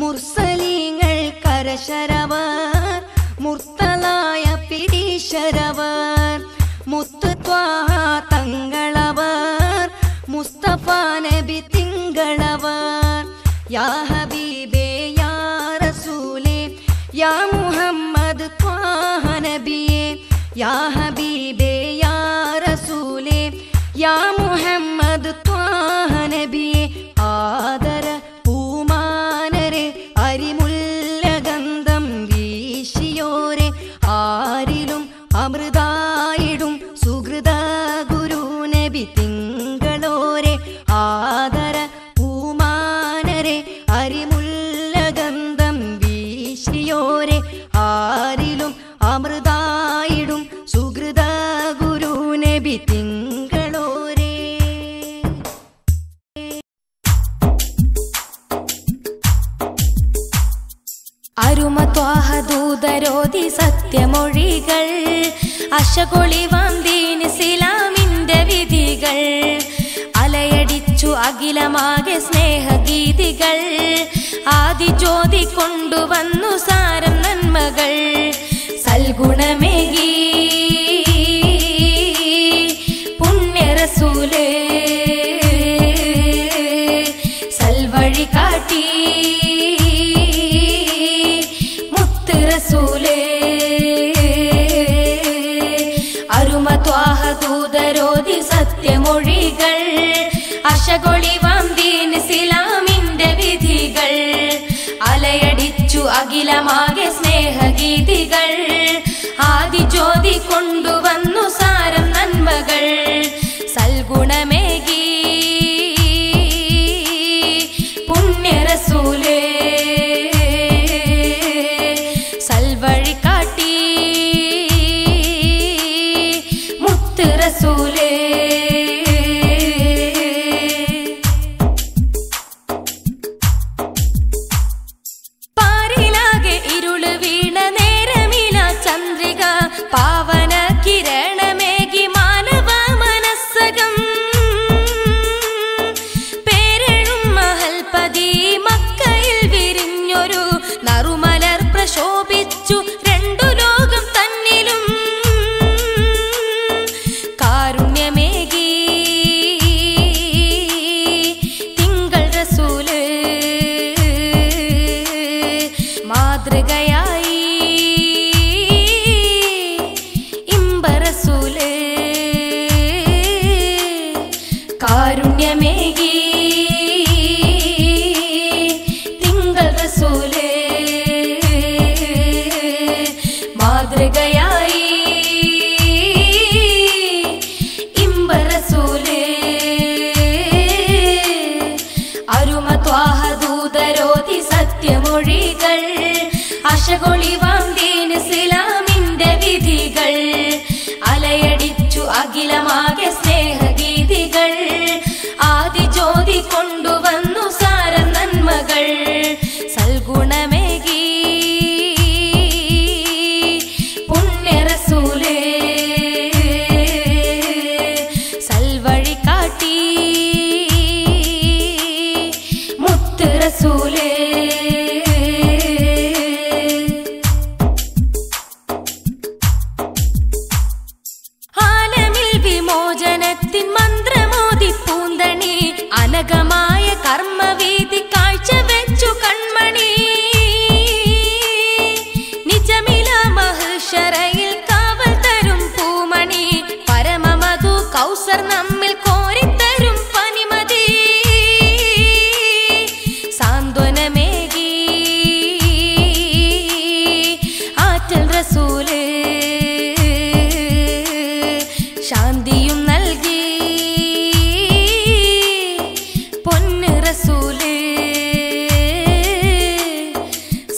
മുർസലീങ്ങൾ കരശരവർ മുർത്തലായ പിരീശരവർ മുത്തുത്വാഹ തങ്ങളവർ മുസ്തഫ നബി തിങ്കളവർ. യാ ഹബീബേ യാ റസൂലേ യാ മുഹമ്മദ് ത്വാഹ നബിയേ യാ ഹബീബേ ത്വാഹ സത്യമൊഴികൾ. അശകൊളി വന്തീന് സിലാമിന്റെ വിധികൾ. അലയടിച്ചു അഖിലമാകെ സ്നേഹഗീതികൾ. ആദിജ്യോതി കൊണ്ടുവന്നു സാരം നന്മകൾ. സൽഗുണമേ കഥകൊളിവാം ദീൻ സിലാമിന്റെ വിധികൾ. അലയടിച്ചു അഖിലമാകെ സ്നേഹഗീതികൾ. ആദി ജ്യോതി കൊണ്ടുവന്ന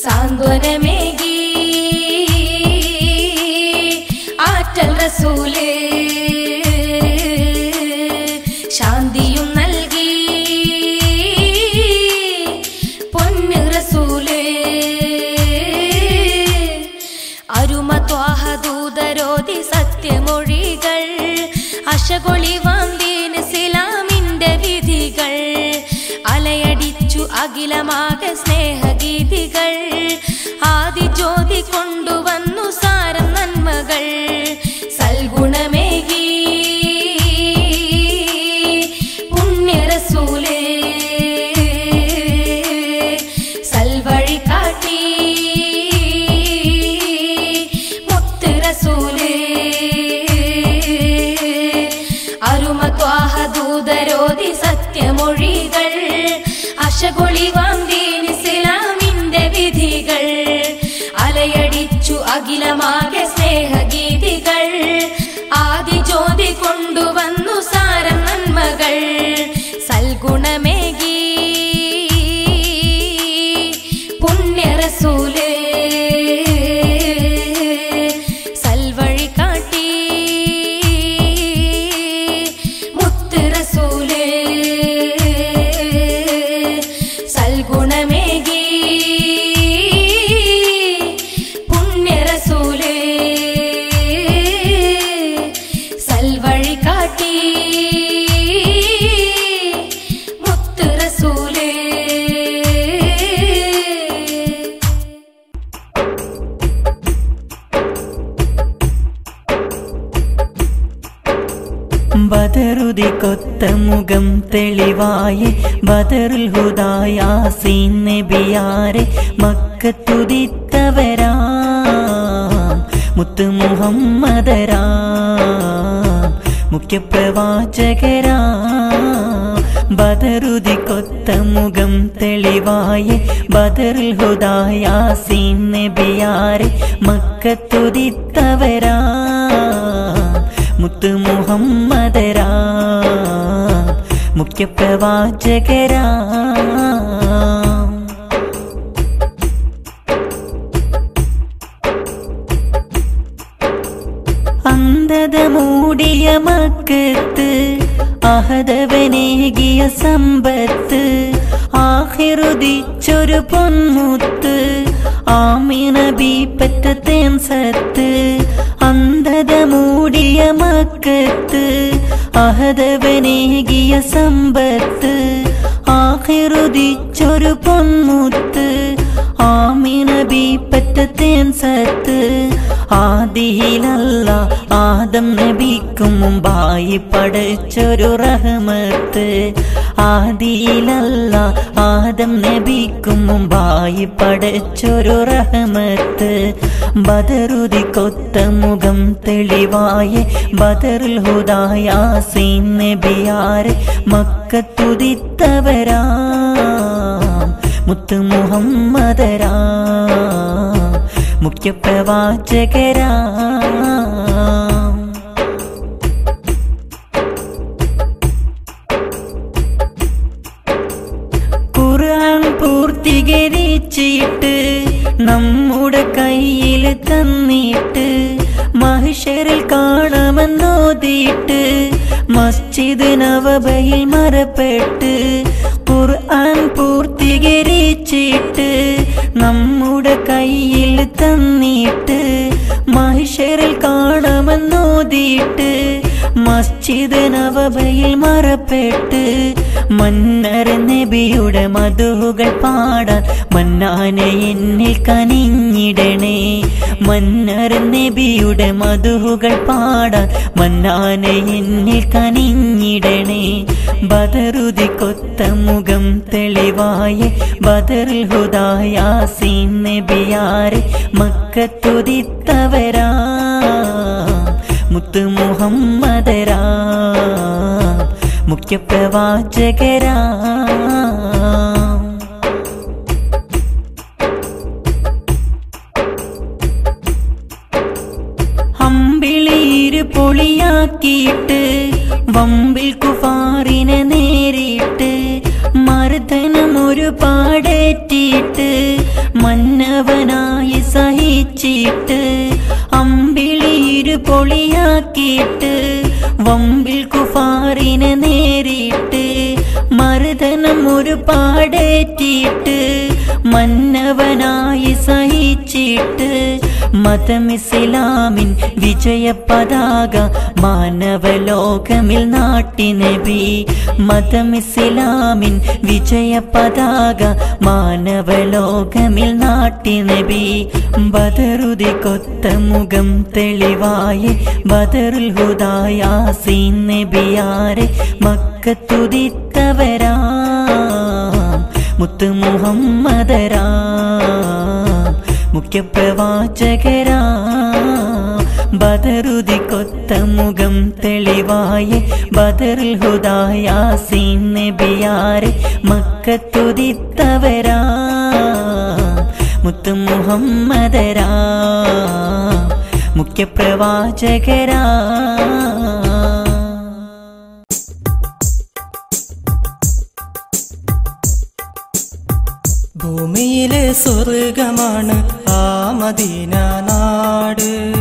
സാന്ത്വനമേകി. ആറ്റൽ റസൂലേ ശാന്തിയും നൽകി. പൊന്ന് റസൂലേ അരുമ സത്യമൊഴികൾ അശകൊളിവാന്തീൻ അഖിലമാകെ സ്നേഹഗീതികൾ. ആദിജ്യോതി കൊണ്ടുവന്നു സാരം നന്മകൾ. തെളിവായി ബദറുൽ ഹുദായാസീൻ നബിയാരെ മക്കത്തുതിത്തവരാ മുത്ത് മുഹമ്മദരാ. മുഖ്യപ്രവാചകരാ. ബദറുതി കൊത്ത മുഖം തെളിവായ ബദറുൽ ഹുദായാസീൻ നബിയാരെ മക്കത്തുതിത്തവരാ മുത്ത് മുഹമ്മദരാ. മുഖ്യപ്രവാചകരാ. അന്ധത മൂടിയ മക്കത്ത് അഹദവനേകിയ സമ്പത്ത് ആഹിറുദിച്ചൊരു പൊന്മുത്ത് ആമിന ബീപ്പറ്റ സത്ത് അന്ധത മൂടിയ മക്കത്ത് അഹദവനേകിയ സമ്പത്ത് ആഹിറുദിച്ചൊരു പൊന്മുത്ത് ആമിന ബീപ്പറ്റ തേൻ സത്ത് ആദിയിലല്ല ആദം നബിക്കും മുമ്പായി പടച്ചൊരു റഹ്മത്ത്. ആദിയിലല്ല ആദം നബിക്കും മുമ്പായി പടച്ചൊരു റഹ്മത്ത്. ബദറുതി കൊത്ത മുഖം തെളിവായ ബദറുൽ ഹുദായാസീൻ നബിയാരെ മക്കത്തുതിത്തവരാ മുത്ത് മുഹമ്മദരാ. മുഖ്യപ്രവാചകരാ. പൂർത്തീകരിച്ചിട്ട് നമ്മുടെ കയ്യിൽ തന്നിട്ട് മഹിഷരിൽ കാണാമെന്നോതിയിട്ട് മസ്ജിദ് നവബയിൽ മറപ്പെട്ട് ഖുർആൻ പൂർത്തീകരിച്ചിട്ട് നമ്മുടെ കയ്യിൽ തന്നിട്ട് മഹിഷരിൽ കാണാമെന്നോതിയിട്ട് മസ്ജിദ് നവബയിൽ മറപ്പെട്ട് മന്നർ നബിയുടെ മധുകൾ പാടാൻ മന്നാനെ എന്നിൽ കനിഞ്ഞിടണേ. മന്നർ നബിയുടെ മധുകൾ പാടാൻ മന്നാനെ എന്നിൽ കനിഞ്ഞിടണേ. ബദറുതി കൊത്ത മുഖം തെളിവായ ബദറിൽ ഹുദായാസീൻ നബിയാരെ മക്കത്തുതിത്തവരാ മുത്ത് മുഹമ്മദരാ മുഖ്യപ്രവാചകരാ. അമ്പിളിയിര് പൊളിയാക്കിയിട്ട് വമ്പിൽ കുഫാറിനെ നേരിട്ട് മർദ്ദനം ഒരു പാടേറ്റിട്ട് മന്നവനായി സഹിച്ചിട്ട് അമ്പിളിയിരു പൊളിയാക്കിയിട്ട് വമ്പിൽ കുഫാറിനെ നേരിട്ട് മർദ്ദനം ഒരു പാടേറ്റിട്ട് മന്നവനായി സഹിച്ചിട്ട് മതം ഇസ്ലാമിൻ വിജയ പതാക മാനവലോകമിൽ നാട്ടി നബി. മതമിസ്ലാമിൻ വിജയ പതാക മാനവലോകമിൽ നാട്ടി നബി. ബദറുതി കൊത്ത മുഖം തെളിവായ ബദറുൽ ഹുദായാസീൻ നബിയാരെ മക്കത്തുതിത്തവരാ മുത്ത് മുഹമ്മദരാ. മുഖ്യപ്രവാചകരാ ബദറുതി കൊത്ത മുഖം തെളിവായ ബദറുൽ ഹുദായാസീൻ നബിയാരെ മക്കത്തുതിത്തവരാ മുത്ത് മുഹമ്മദരാ മുഖ്യപ്രവാചകരാ ഭൂമിയിലെ സ്വർഗമാണ് ആ മദീന നാട്.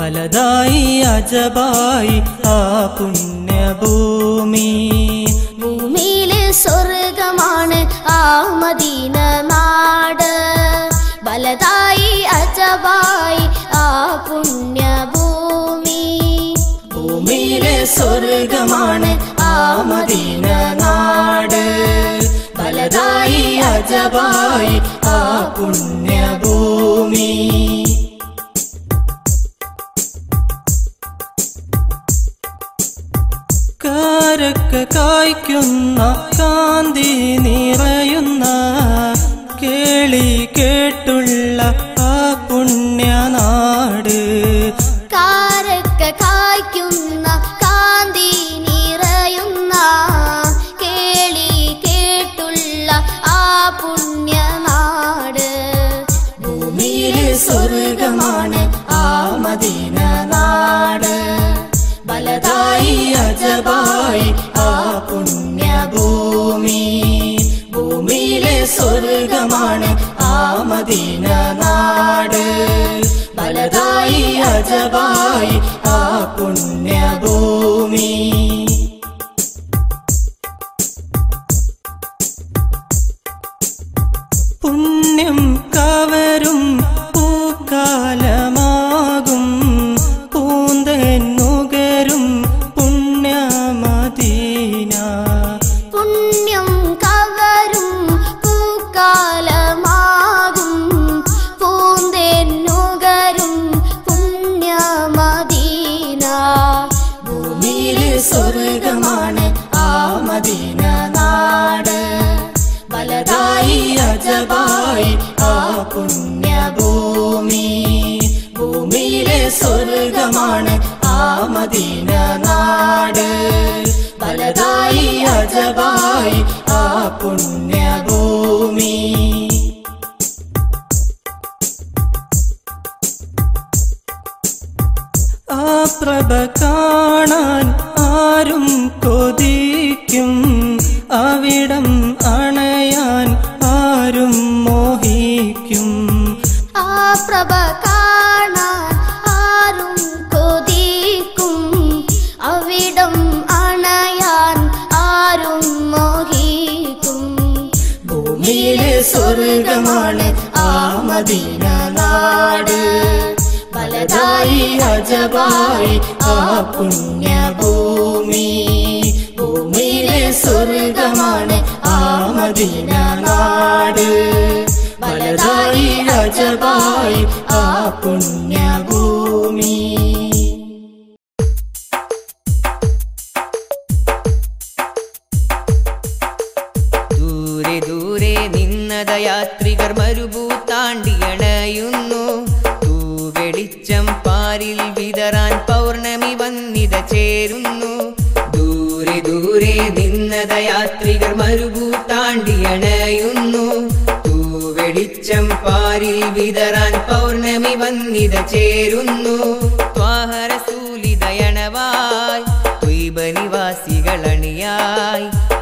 വലതായി അജബായി ആ പുണ്യഭൂമി. ഭൂമിയിലെ സ്വർഗമാണ് ആ മദീന നാട്. വലതായി അജബായി ആ പുണ്യഭൂമി. ഭൂമിയിലെ സ്വർഗമാണ് ആ മദീന നാട്. വലതായി അജബായി ആ പുണ്യഭൂമി. കാരക്ക കായ്ക്കുന്ന കാന്തി നിറയുന്ന കേളി കേട്ടുള്ള അജബായി ആ പുണ്യഭൂമി. ഭൂമിയിലെ സ്വർഗമാണ് ആ മദീന നാട്. ബലതായി അജബായി ആ പുണ്യഭൂമി. അജബായി ആ പുണ്യഭൂമി. ഭൂമിയിലെ സ്വർഗമാണ് ആ മദീന നാട്. പലതായി അജബായി ആ പുണ്യഭൂമി. ആ പ്രഭ കാണാൻ ആരും കൊതിക്കും. അവിടം അണയാൻ ഉദിക്കും ആ പ്രഭ കാണാൻ ആരും കൊതിക്കും. അവിടം അണയാൻ ആരും മോഹിക്കും. ഭൂമിയിലെ സ്വർഗമാണ് ആ മദീന നാട്. ഫലതായി അജബായി ആ പുണ്യഭൂമി. ഭൂമിയിലെ സ്വർഗമാണ് ആ മദീന നാട്. വലതായി അജബായി ആ പുണ്യഭൂമി. ദൂരെ ദൂരെ നിന്നത യാത്രികർ മരുഭൂ പാരിൽ വിതറാൻ പൗർണമി വന്നിത ചേരുന്നു. ദൂരെ ദൂരെ നിന്നത യാത്രികർ മരുഭൂ തൂവെളിച്ചം പാരിൽ വിതറാൻ പൗർണമി വന്നിത ചേരുന്നു. ത്വാഹരസൂലിതയണവായി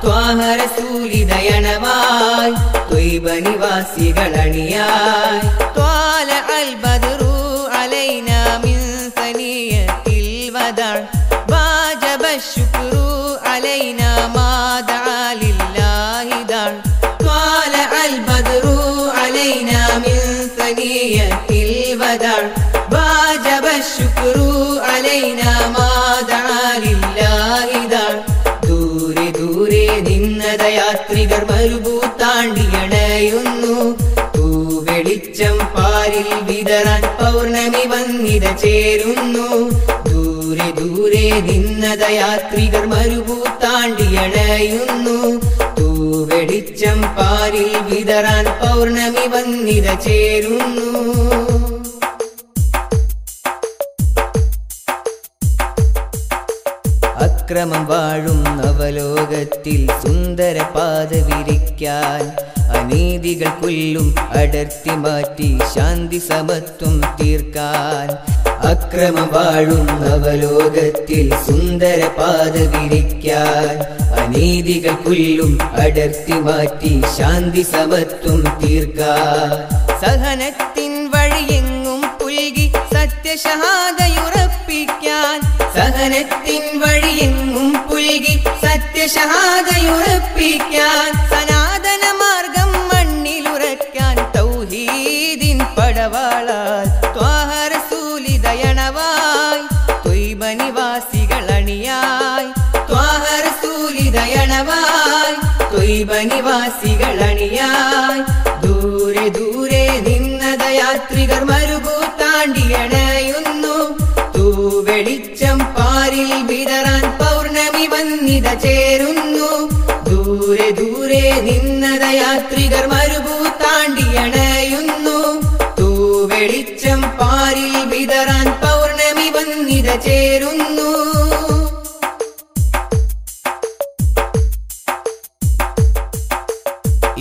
ത്വാഹരസൂലിതയണവായി ത്വൈബനിവാസികളണിയായി ത്വാല യാത്രികർ മരുഭൂ താണ്ടിയണയുന്നു തൂവെളിച്ചം പാരിൽ വിതറാൻ പൗർണമി വന്നിത ചേരുന്നു. ദൂരെ ദൂരെ നിന്നത യാത്രികർ മരുഭൂ താണ്ടിയണയുന്നു തൂവെളിച്ചം പാരിൽ വിതറാൻ പൗർണമി വന്നിത ചേരുന്നു. അക്രമം വാഴും അവലോകത്തിൽ സുന്ദര പാത വിരിക്കാൻ അനീതികൾ കൊല്ലും അടർത്തി മാറ്റി ശാന്തി സമത്വം തീർക്കാൻ അക്രമം വാഴും അവലോകത്തിൽ സുന്ദര പാത വിരിക്കാൻ അനീതികൾ കൊല്ലും അടർത്തി മാറ്റി ശാന്തി സമത്വം തീർക്കാൻ സഹനത്തിൻ വഴിയെങ്ങും പുൽകി സത്യശഹാദയുറപ്പിക്കാൻ സഹനത്തിൻ വഴിയെങ്ങും പുൽകി സത്യശഹാദയുറപ്പിക്കാൻ സനാതന മാർഗം മണ്ണിലുറക്കാൻ തൗഹീദിൻ പടവാളാൽ ത്വാഹരസൂലിതയണവായി തൊയ്ബനിവാസികളണിയായി ത്വാഹരസൂലിതയണവായി തൊയ്ബനിവാസികളണിയായി ദൂരെ ദൂരെ നിന്നത യാത്രികർ താണ്ടിയണയുന്നു വന്നിത ചേരുന്നു. ദൂരെ ദൂരെ നിന്നത യാത്രികർ മരുഭൂ താണ്ടിയണയുന്നു തൂവെളിച്ചം പാരിൽ വിതറാൻ പൗർണമി വന്നിത ചേരുന്നു.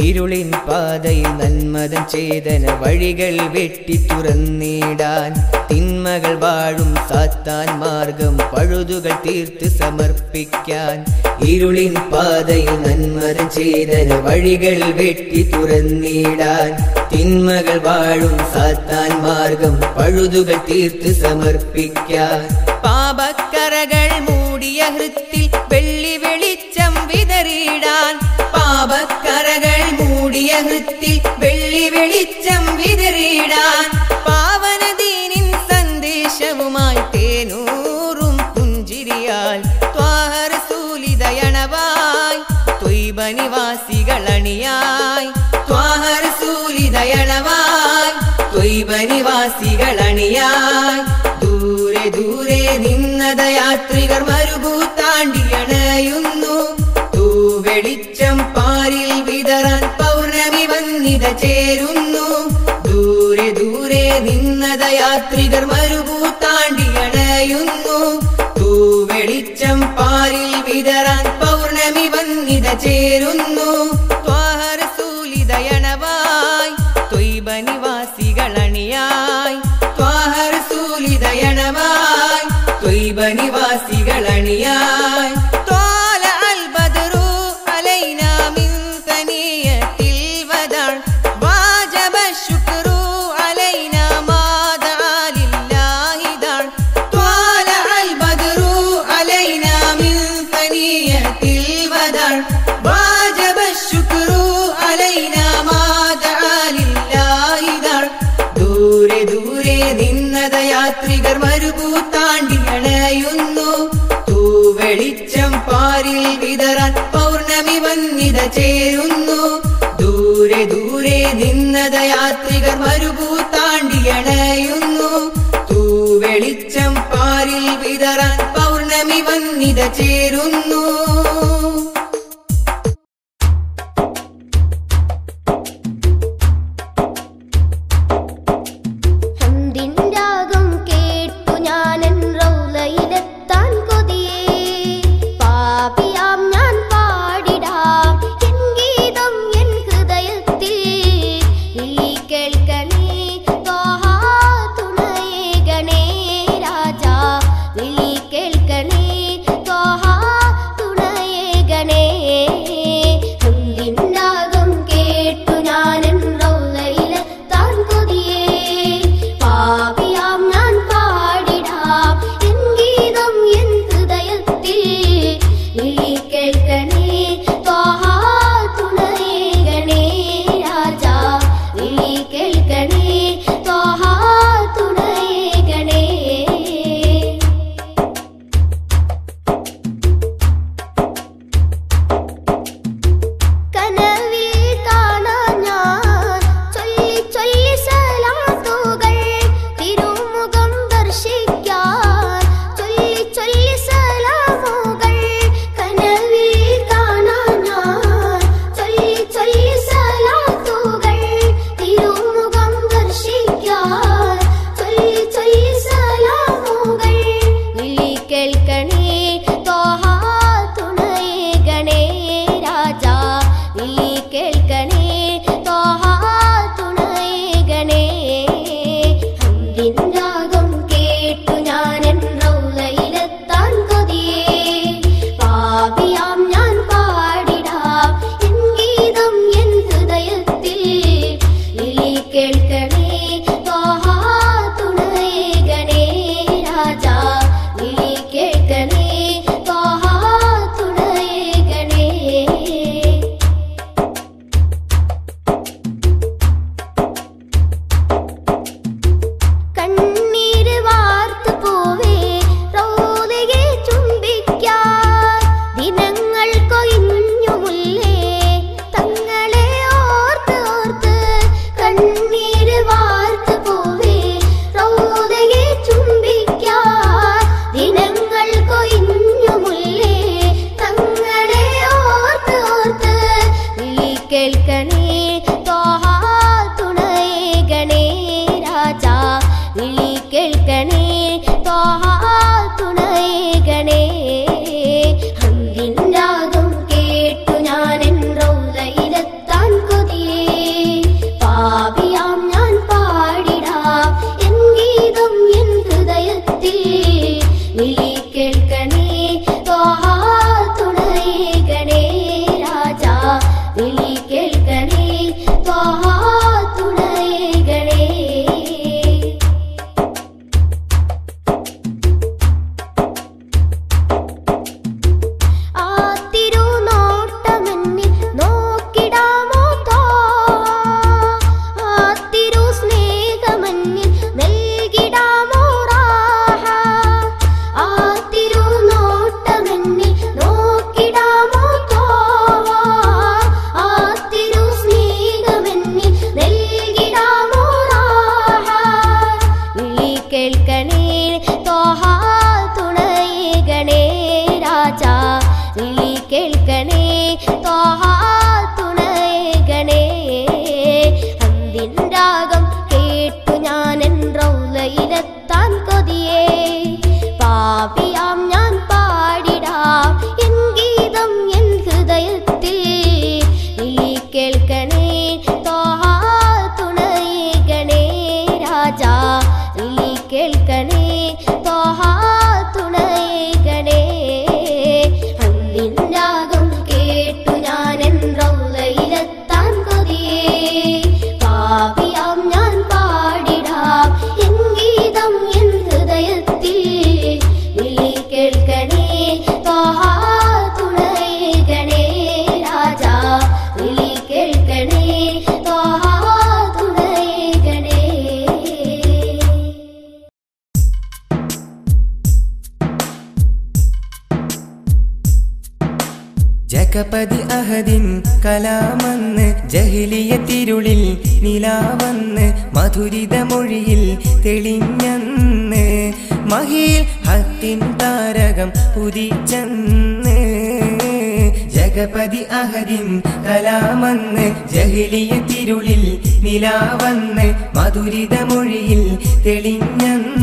ഇരുളിൻ പാതയിൽ നന്മതം ചേതന വഴികൾ വെട്ടി തുറന്നിടാൻ തിന്മകൾ വാഴും സാത്താൻ മാർഗം പഴുതുകൾ തീർത്ത് സമർപ്പിക്കാൻ ഇരുളിൻ പാതയിൽ നന്മരം ചേതന വഴികൾ വെട്ടി തുറന്നിടാൻ തിന്മകൾ വാഴും സാത്താൻ മാർഗം പഴുതുകൾ തീർത്ത് സമർപ്പിക്കാൻ പാപക്കറകൾ മൂടിയ ഹൃത്തിൽ ഹൃത്തിൽ വെള്ളി വെളിച്ചം വിതറിയിടാൻ പാവനദീനിൻ സന്ദേശവുമായി തേനൂറും പുഞ്ചിരിയാൽ ത്വാഹരസൂലിതയണവായി ത്വൈബനിവാസികളണിയായി ത്വാഹരസൂലിതയണവായി ത്വൈബനിവാസികളണിയായി ദൂരെ ദൂരെ നിന്നത യാത്രികർ മരുഭൂ വന്നിത ചേരുന്നു. ദൂരെ ദൂരെ നിന്നത യാത്രികർ മരുഭൂ താണ്ടിയണയുന്നു തൂവെളിച്ചം പാലിൽ വിതറാൻ പൗർണമി വന്നിത ചേരുന്നു. ത്വാഹരസൂലിതയണവായി ത്വൈബനിവാസികളണിയായി ത്വാഹരസൂലിതയണവായി ത്വൈബനിവാസികളണിയായി ചേരുന്നു. ദൂരെ ദൂരെ നിന്നത യാത്രികർ മരുഭൂ താണ്ടിയണയുന്നു തൂവെളിച്ചം പാരിൽ വിതറാൻ പൗർണമി വന്നിത ചേരുന്നു. el que கேட்கனே தோஹா അഹദിൻ കലാമന്ന് ജഹിലിയ തിരുളിൽ നിലാവന്ന് മധുരിത മൊഴിയിൽ തെളിഞ്ഞന്ന്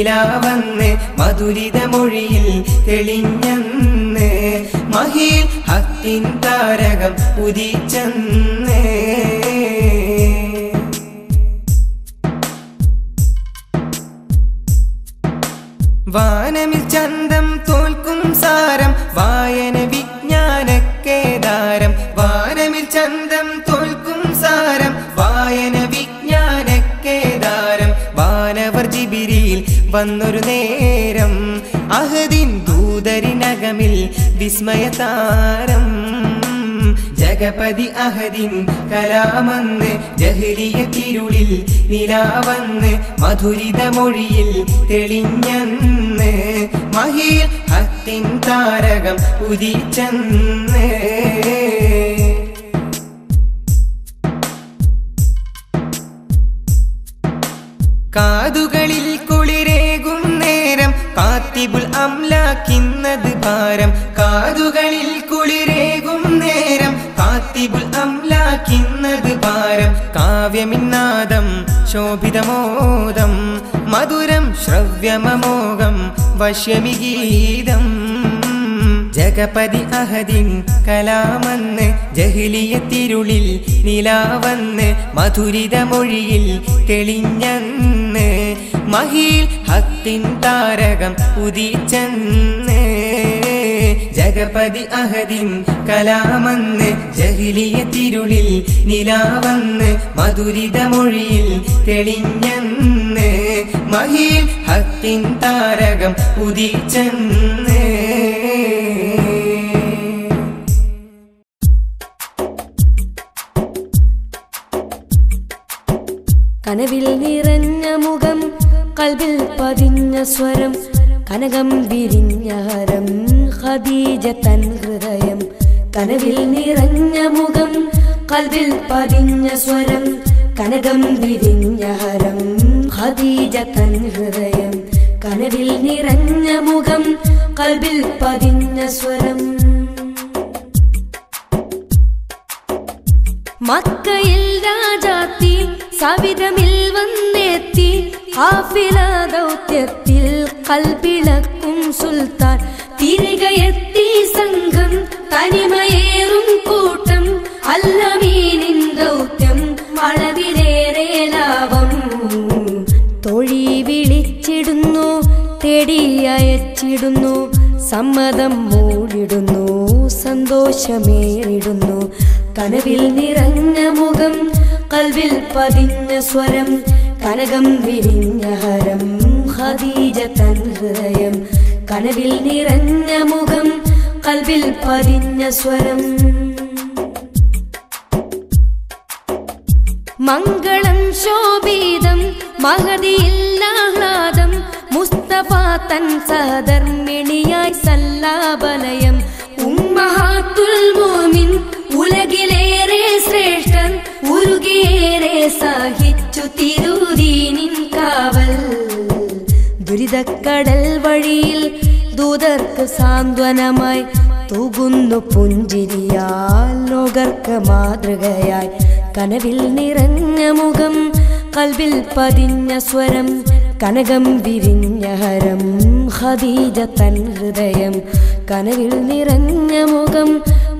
നിലാവന്ന് മധുരിത മൊഴിയിൽ തെളിഞ്ഞന്ന് മഹിൽ ഹത്തിൻ താരകം ഉദിച്ചന്ന്. വാനമിൽ ചന്തം തോൽക്കും സാരം വായന വന്നൊരു നേരം അഹദിൻ ദൂതരിനകമിൽ വിസ്മയതാരം ജഗപതി അഹദിൻ കലാമന്ന് ജഹലിയ തിരുളിൽ നിലാവന്ന് മധുരിത മൊഴിയിൽ തെളിഞ്ഞന്ന് മഹിൽ ഹത്തിൻ താരകം ഉദിച്ചെന്ന്. നേരം കാത്തിബുൽ അംലാക്കിന്നത് ഭാരം. കാതുകളിൽ കുളിരേകും നേരം. കാത്തിബുൽ അംലാക്കിന്നത് ഭാരം. കാവ്യമിന്നാദം ശോഭിതമോദം. മധുരം ശ്രവ്യമമോകം വശ്യമിഗീതം. ജഗപതി അഹദിൻ കലാമന്ന്. ജഹിലിയ തിരുളിൽ നിലാവന്ന്. മധുരിത മൊഴിയിൽ തെളിഞ്ഞന്ന്. മഹിൽ ഹത്തിൻ താരകം ഉദിച്ചെന്ന്. ജഗപതി അഹദിൻ കലാമന്ന് ജഹിലിയ തിരുളിൽ നിലാവന്ന് മധുരിത മൊഴിയിൽ തെളിഞ്ഞെന്ന്. മഹീൽ ഹത്തിൻ താരകം ഉദിച്ചെന്ന്. കനവിൽ നിറഞ്ഞ മുഖം കൽവിൽ പതിഞ്ഞ സ്വരം കനകം വിരിഞ്ഞ ഹരം ഖദീജ തൻ ഹൃദയം കനവിൽ നിറഞ്ഞ മുഖം കൽവിൽ പതിഞ്ഞ സ്വരം കനകം വിരിഞ്ഞ ഹരം ഖദീജ തൻ ഹൃദയം കനവിൽ നിറഞ്ഞ മുഖം കൽവിൽ പതിഞ്ഞ സ്വരം. മക്കയിൽ രാജാത്തി സവിധമിൽ വന്നെത്തി ഹാഫില ദൗത്യത്തിൽ കൽപ്പിളക്കും സുൽത്താൻ തിരികെത്തി സംഘം തനിമയേറും കൂട്ടം. അല്ലമീനിൻ ദൗത്യം വളവിലേറെ ലാഭം. തൊഴി വിളിച്ചിടുന്നു തേടി അയച്ചിടുന്നു സമ്മതം മൂടിടുന്നു സന്തോഷമേറിടുന്നു. കനവിൽ നിറഞ്ഞ മുഖം കൽവിൽ പതിഞ്ഞ സ്വരം കനകം വിരിഞ്ഞ ഹരം ഖദീജ തൻ ഹൃദയം കനവിൽ നിറഞ്ഞ മുഖം കൽവിൽ പതിഞ്ഞ സ്വരം. മംഗളം ശോഭീതം മഹതിയില്ലാഹ്ലാദം മുസ്തഫ തൻ സഹധർമ്മിണിയായി സല്ലാബലയം ഉമ്മഹാത്തുൽ മോമിൻ ഉലകിലേറെ ശ്രേഷ്ഠൻ ഉരുകേറെ സഹിച്ചു തിരുദീനിൻ കാവൽ. ദുരിതക്കടൽ വഴിയിൽ ദൂതർക്ക് സാന്ത്വനമായി തൂകുന്നു പുഞ്ചിരിയാൽ ലോകർക്ക് മാതൃകയായി. കനവിൽ നിറഞ്ഞ മുഖം കൽവിൽ പതിഞ്ഞ സ്വരം കനകം വിരിഞ്ഞ ഹരം ഹദീജ തൻ ഹൃദയം. കനവിൽ നിറഞ്ഞ മുഖം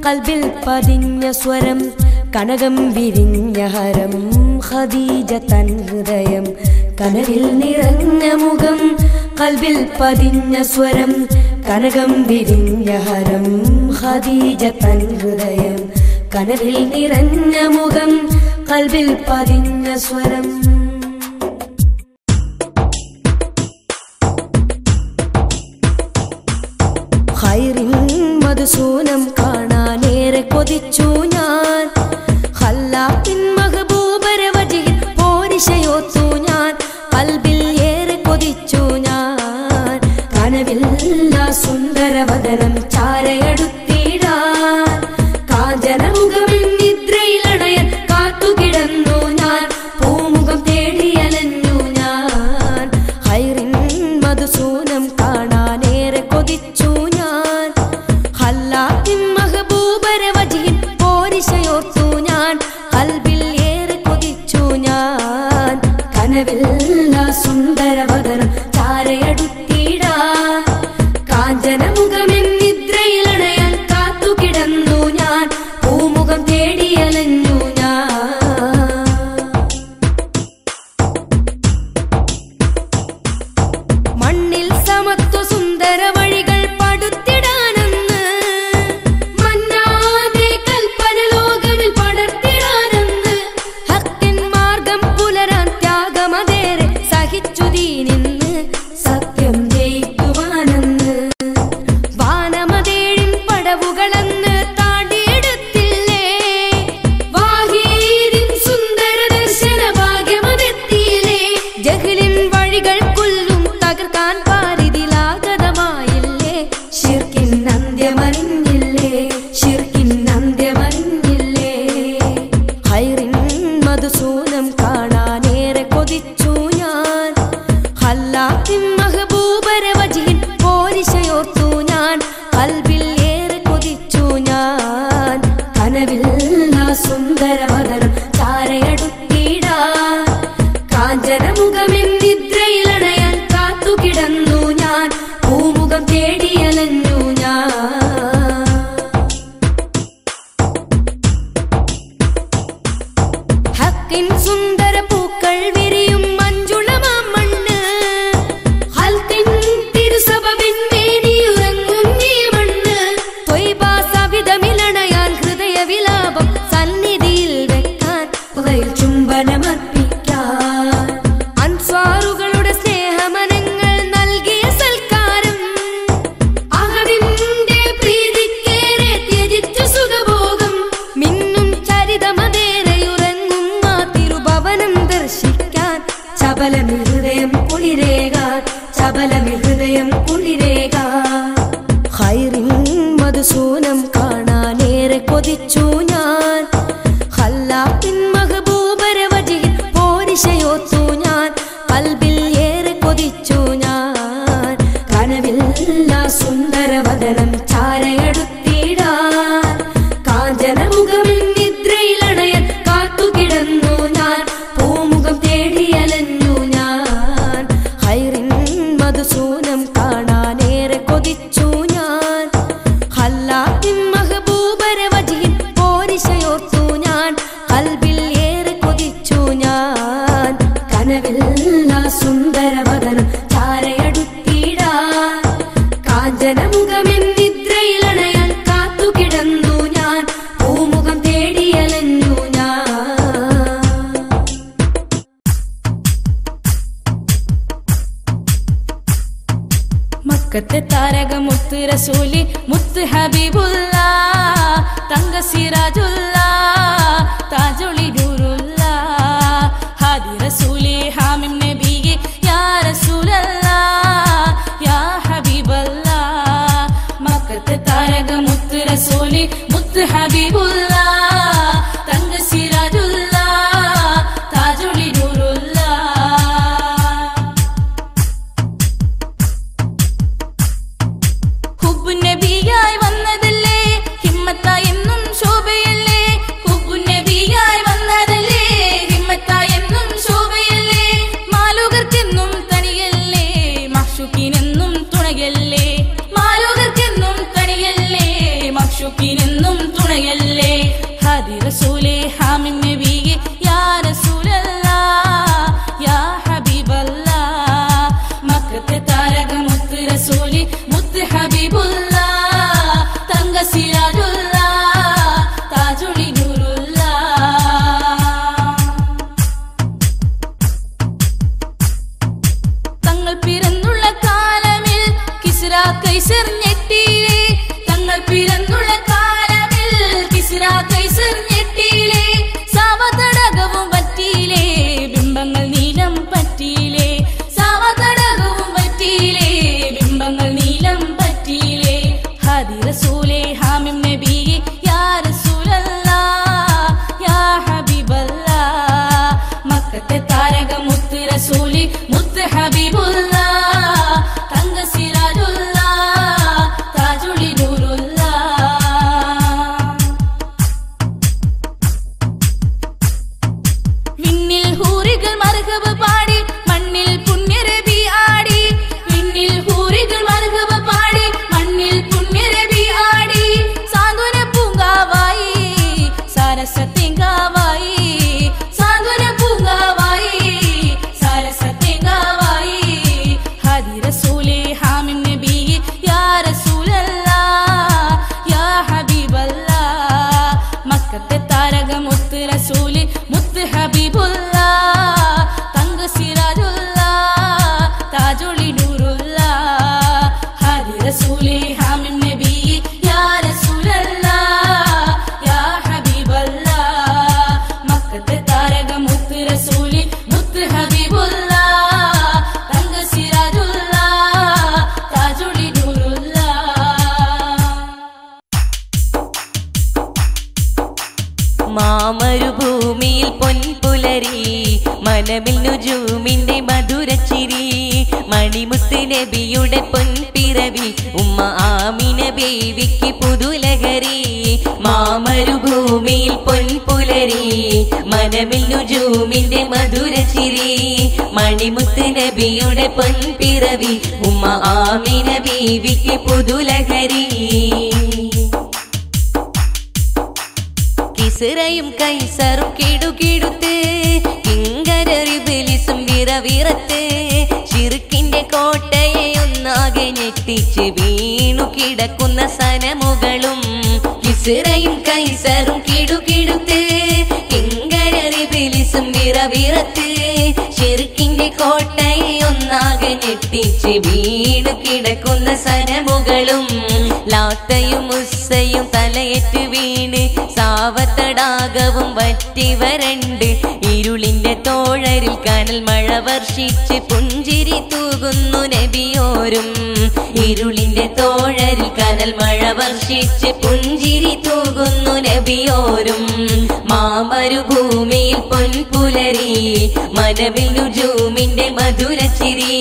കൽവിൽ പതിഞ്ഞ സ്വരം കനകം വിരിഞ്ഞ ഹരം ഖദീജ തൻ ഹൃദയം. കനകിൽ നിറഞ്ഞ മുഖം കൽവിൽ പതിഞ്ഞ സ്വരം. കനകം വിരിഞ്ഞ ഹരം ഖദീജ തൻ ഹൃദയം. കനകിൽ നിറഞ്ഞ മുഖം കൽവിൽ പതിഞ്ഞ സ്വരം. ഹൈറിൻ മധുസൂനം കാണാനേറെ കൊതിച്ചു ഞാൻ. കുളിരേക ചപലമി ഹൃദയം മധുസൂനം കാണാനേറെ കൊതിച്ചു ഞാൻ. ഞങ്ങൾ പിറന്നുള്ള കാലമിൽ കിസ്ര കൈസെറിഞ്ഞ ഒന്നാകെ ഞെട്ടിച്ച് വീണു കിടക്കുന്ന സനമുകളും. കിസിറയും കൈസറും കിടുകിടുത്ത് കിങ്കരറിബിലിസും വിറവിറത്ത് ചെറുക്കിന്റെ കോട്ടയെ ഒന്നാകെ ഞെട്ടിച്ച് വീണു കിടക്കുന്ന സനമുകളും. ലാത്തയും മുസ്സയും തലയേറ്റ് വീണ് സാവത്തടാകവും വറ്റി വരണ്ട് ഇരുളിന്റെ തോഴരിൽ കനൽ മഴ വർഷിച്ച് പുഞ്ചിരി തൂകുന്നു നബിയോരും. ഇരുളിന്റെ തോഴരിൽ കനൽ മഴ വർഷിച്ച് പുഞ്ചിരി തൂകുന്നു നബിയോരും. മാമരുഭൂമിയിൽ പൊൻപുലരി മനവിൽ നുജൂമിന്റെ മധുരച്ചിരി.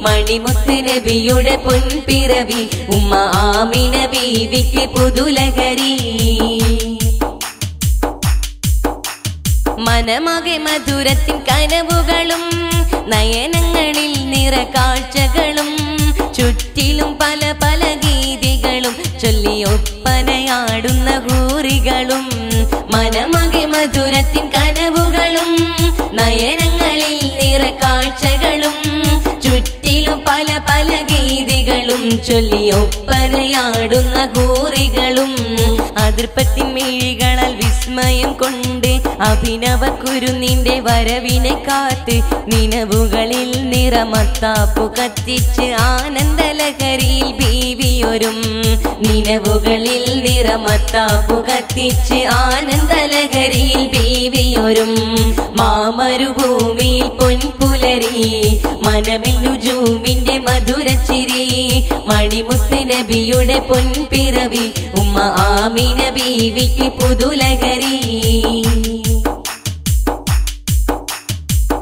മണിമുത്ത് നബിയുടെ പൊൻപിറവി ഉമ്മ ആമിന ബീവിക്ക് പുതുലഹരി. മനമകെ മധുരത്തിൻ കനവുകളും നയനങ്ങളിൽ നിറ കാഴ്ചകളും ചുറ്റിലും പല പല ഗീതികളും ചൊല്ലി ഒപ്പനയാടുന്ന ഹൂറികളും മനമകെ മധുരത്തിൻ കനവുകളും നയനങ്ങളിൽ നിറ കാഴ്ചകളും ചുറ്റിലും പല പല ഗീതികളും ചൊല്ലി ഒപ്പനയാടുന്ന ഹൂറികളും അതിർപ്പത്തിൻ മിഴികളാൽ വിസ്മയം കൊണ്ട് അഭിനവ കുരുന്നിന്റെ വരവിനെ കാത്ത് നിലവുകളിൽ നിറമത്താപ്പു കത്തിച്ച് ആനന്ദലഹരിയിൽ ബീവിയൊരും. നിലവുകളിൽ നിറമത്താപ്പു കത്തിച്ച് ആനന്ദലഹരിയിൽ ബീവിയൊരും. മാമരുഭൂമിയിൽ പൊൻപുലരി മനമിൽ നുജൂമിന്റെ മധുരച്ചിരി മണിമുത്ത് നബിയുടെ പൊൻപിറവി ഉമ്മ ആമിന ബീവിക്ക് പുതുലഹരി.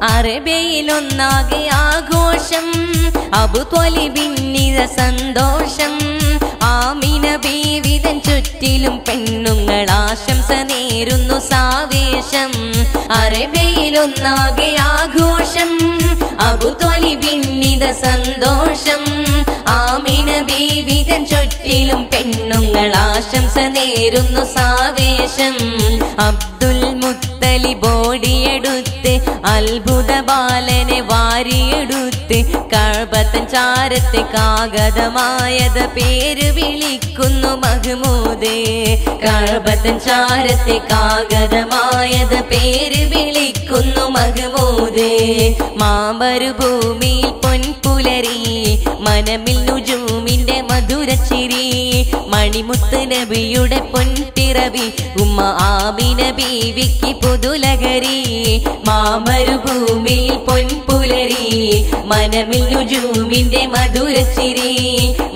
അറബയിലൊന്നാകെ ആഘോഷം സന്തോഷം. ആമിന ബീവിതൻ ചുറ്റിലും പെണ്ണുങ്ങൾ ആശംസ നേരുന്നു സാവേശം. അറബയിലൊന്നാകെ ആഘോഷം അബുത്വലിബിന്നിത സന്തോഷം. ആമിന ബീവിതൻ ചുറ്റിലും പെണ്ണുങ്ങൾ ആശംസ നേരുന്നു സാവേശം. അബ്ദുൽ മുത്തലി ബോഡിയെടുത്ത് അത്ഭുത ബാലനെ വാരിയെടുത്ത് കഴപത്തൻ ചാരത്തെ കാഗതമായത് പേര് വിളിക്കുന്നു മഹ്മൂദേ. കഴപത്തൻ ചാരത്തെ കാഗതമായത് പേര് വിളിക്കുന്നു മഹ്മൂദേ. മാമരുഭൂമിയിൽ പൊൻപുലരി മനമിൽ നുജൂമിന്റെ മധുരച്ചിരി മണിമുത്ത് നബിയുടെ പൊൻപിറവി ഉമ്മ ആമിന ബീവിക്ക് പുതുലകരി മാമരുഭൂമിയിൽ പൊൻപുലരി മനമിൽ നുജൂമിന്റെ മധുരച്ചിരി.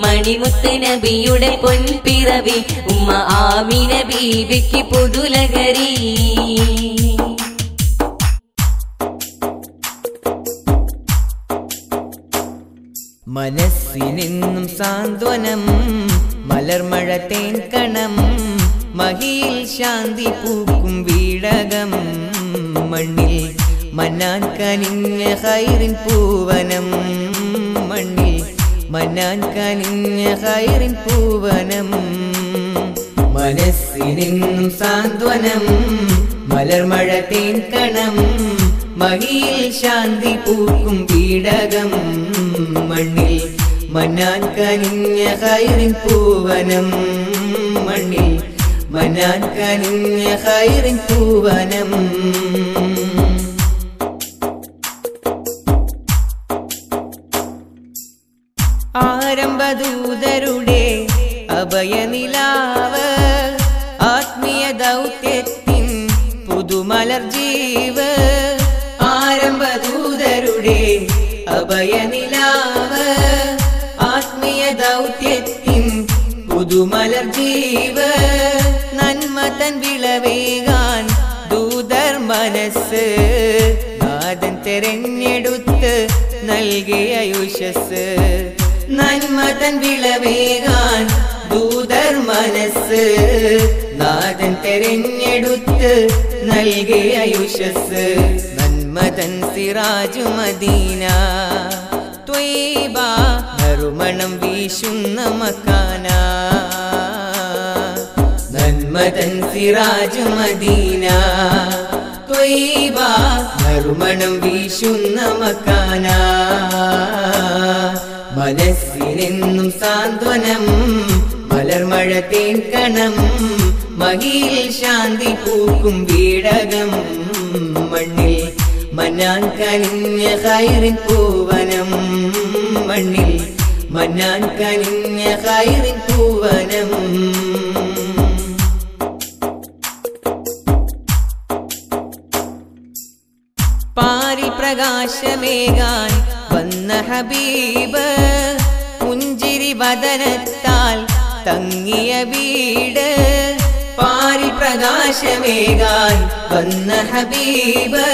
മണിമുത്ത് നബിയുടെ പൊൻപിറവി ഉമ്മ ആമിന ബീവിക്ക് പുതുലകരി മനസ്സിനെന്നും സാന്ത്വനം മലർമഴ തേൻകണം മഹിയിൽ ശാന്തി പൂക്കും വീടകം മണ്ണിൽ മന്നാൻ കനിഞ്ഞ ഹൈറിൻ പൂവനം മണ്ണിൽ മന്നാൻ കനിഞ്ഞ ഹൈറിൻ പൂവനം. മനസ്സിനെന്നും സാന്ത്വനം മലർമഴ തേൻകണം മഹിയിൽ ശാന്തി പൂക്കും വീടകം മണ്ണിൽ മന്നാൻ കനിഞ്ഞ ഹൈറിൻ പൂവനം മണ്ണിൽ. മന്നാൻ കനിഞ്ഞ ഹൈറിൻ പൂവനം. ആരംഭദൂതരുടെ അഭയനിലാവ് ആത്മീയ ദൗത്യത്തിൻ പുതുമലർ ജീവ് ആരംഭദൂതരുടെ അഭയനിലാവ് പുതുമലർ ജീവ നന്മ തൻ വിളവേകാൻ ദൂതർ മനസ്സ്. നാദൻ തെരഞ്ഞെടുത്ത് നൽകിയ യുഷസ് നന്മ തൻ വിളവേകാൻ ദൂതർ മനസ്സ്. നാദൻ തെരഞ്ഞെടുത്ത് നൽകിയ യുഷസ് നന്മതൻ സിറാജു മദീന. ത്വയ്ബ നറുമണം വീശുന്ന മക്കാന. നന്മതൻ സിറാജു മദീന. ത്വയ്ബ നറുമണം വീശുന്ന മനസ്സിനെന്നും സാന്ത്വനം മലർമഴ തേൻകണം മഹിയിൽ ശാന്തി പൂക്കും വീടകം മണ്ണിൽ മന്നാൻ കനിഞ്ഞ കയറിൻ പൂവനം മണ്ണിൽ. മന്നാൻ കനിഞ്ഞ കയറിൻ പൂവനം. പാരി പ്രകാശമേകാൻ വന്ന ഹബീബ് പുഞ്ചിരി വദനത്താൽ തങ്ങിയ വീട്. പാരി പ്രകാശമേകാൻ വന്ന ഹബീബ്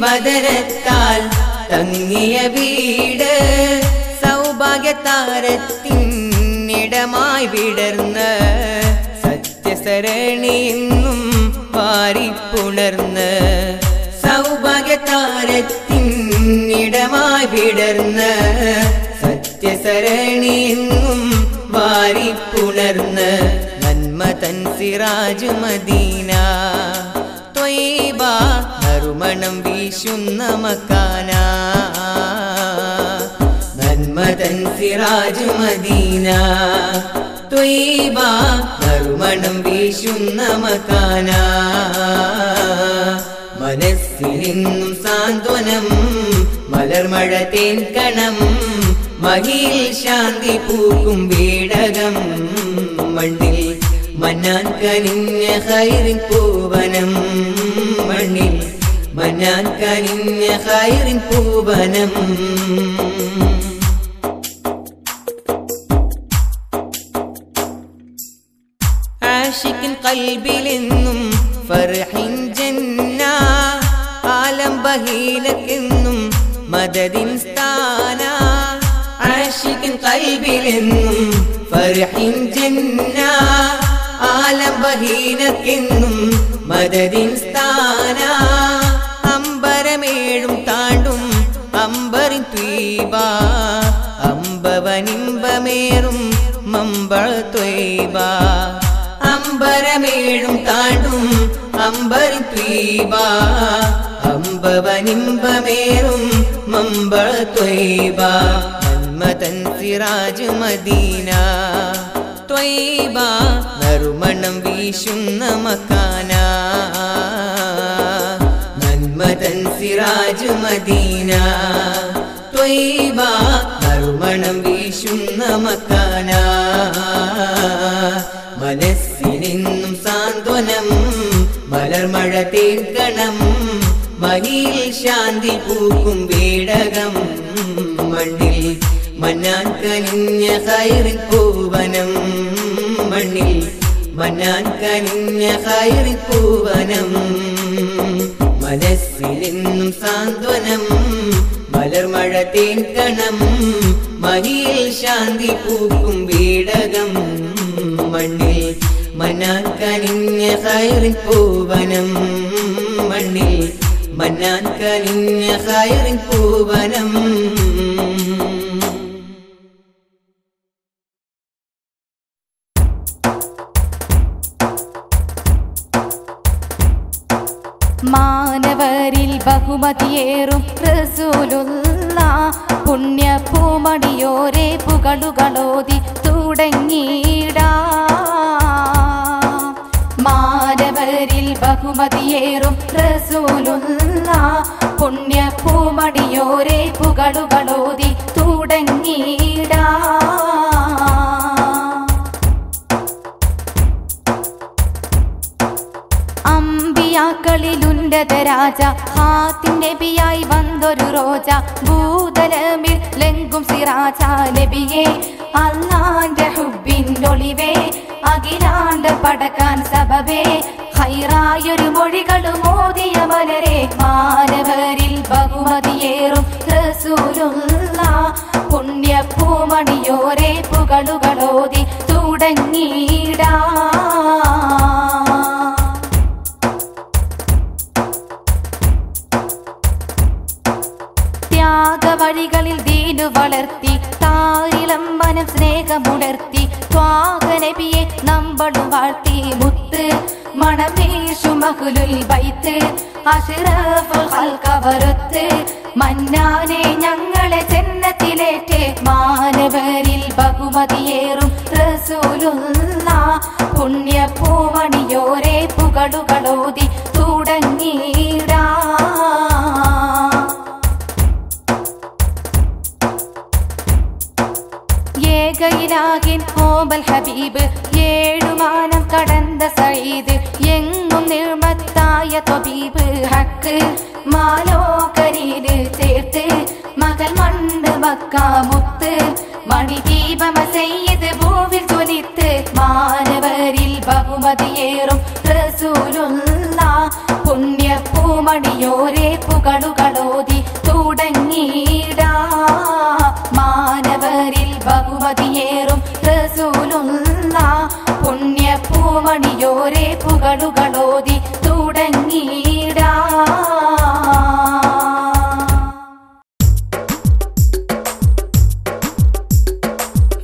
പുഞ്ചിരി വദനത്താൽ തങ്ങിയ വീട് സൗഭാഗ്യതാരത്തിനിടമായി വിടർന്ന് സത്യസരണിയെന്നും പാരിപ്പുണർന്ന് സൗഭാഗ്യതാരത്തിനിടമായി വിടർന്ന് സത്യസരണിയെന്നും വാരിപ്പുണർന്ന് നന്മ തൻ സിറാജു മദീന. ത്വയ്ബ നറുമണം വീശുന്ന മക്കാന. നന്മതൻ സിറാജു മദീന. ത്വയ്ബ നറുമണം വീശുന്ന മക്കാന. മനസ്സിനെന്നും സാന്ത്വനം മലർമഴ തേൻകണം മഹിയിൽ ശാന്തി പൂക്കും വീടകം മണ്ണിൽ മന്നാൻ കനിഞ്ഞ ഹൈറിൻ പൂവനം. മണ്ണിൽ മന്നാൻ കനിഞ്ഞ ഹൈറിൻ പൂവനം. ആഷിക്കിൻ കൽബിലെന്നും ഫർഹിൻ ജന്ന ആലം ബഹീലക്കെന്നും മദദിൻ സ്ഥാന. ആഷിക്കിൻ കൽബിലെന്നും ഫർഹിൻ ജന്ന ആലം ബഹീലക്കെന്നും മദദിൻ സ്ഥാന. അമ്പരമേഴും താണ്ടും അമ്പറിൻ ത്വീബ അമ്പവനിമ്പമേറും മമ്പ ത്വൈബ അമ്പരമേഴും താണ്ടും അമ്പറിൻ ത്വീബ അമ്പവനിമ്പമേറും മമ്പ ത്വൈബ നന്മതൻ സിറാജ് മദീന. ത്വയ്ബ നറുമണം വീശുന്ന മക്കാന. നന്മതൻ സിറാജ് മദീന. ത്വയ്ബ നറുമണം വീശുന്ന മക്കാന. മനസ്സിനെന്നും സാന്ത്വനം മലർമഴ തീർക്കണം. മഹിയിൽ ശാന്തി പൂക്കും വേടകം മണ്ണിൽ മന്നാൻ കനിഞ്ഞ കയറി പൂവനം മണ്ണിൽ മന്നാൻ കനിഞ്ഞ കയറി പൂവനം മനസ്സിലെന്നും സാന്ത്വനം. മലർമഴ തേക്കണം മഹിയിൽ ശാന്തി പൂക്കും വീടകം. മണ്ണിൽ മന്നാൻ കനിഞ്ഞ കയറി പൂവനം മണ്ണിൽ മന്നാൻ കനിഞ്ഞ കയറി പൂവനം മാനവരിൽ ബഹുമതിയേറും റസൂലുള്ള പുണ്യ പൂമണിയോരെ പുകളുകളോതി തുടങ്ങിയിടാ. മാനവരിൽ ബഹുമതിയേറും റസൂലുള്ള പുണ്യ പൂമണിയോരെ പുകളുകളോതി തുടങ്ങിയിടാ. അമ്പിയാക്കളിൽ രാജ. ഹാത്തിൻ നബിയായി വന്നൊരു റോജ. ഭൂതലമിൽ ലെങ്കും സിറാജ നബിയെ. അല്ലാന്റെ ഹുബിന്നൊളിവേ അഖിലാണ്ട് പടക്കാൻ സബബേ. ഹൈറായൊരു മൊഴികളും മോദിയ മലരെ. മാനവരിൽ ബഹുമതിയേറും റസൂലുള്ള. പുണ്യ പൂമണിയോരെ പുകളുകളോതി തുടങ്ങിയിടാ. ത്യാഗവഴികളിൽ വീണു വളർത്തി താരിളം മനം സ്നേഹമുണർത്തി ത്വാഗനബിയെ നമ്മളും വാഴ്ത്തി മുത്ത് മണമേഷു മഹുലുൽ വൈത്ത് അഷ്റഫുൽ ഹൽക്കവറുത്ത് മന്നാനെ ഞങ്ങളെ ജന്നത്തിലേറ്റ് മാനവരിൽ ബഹുമതിയേറും റസൂലുള്ള പുണ്യ പൂവണിയോരെ പുകളുകളോതി തുടങ്ങിയിടാ ഏകയിലാകിൻ ഓബൽ ഹബീബ് ഏഴുമാനം കടന്ന സയ്യിദ് എങ്ങും നിർമ്മത്തായ തൊബീബ് ഹക്ക് മാലോകരിന് ചേർത്ത് മകൾ മണ്ട് മക്കാമുത്ത് മണിദീപമ സയ്യിദ് ഭൂവിൽ ജ്വലിത്ത് മാനവരിൽ ബഹുമതിയേറും റസൂലുള്ള പുണ്യ പൂമണിയോരെ പുകളുകളോതി തുടങ്ങിയിടാ ബഹുമതിയേറും റസൂലുള്ള പുണ്യ പൂമണിയോരെ പുകടുകളോതി തുടങ്ങിയിടാ.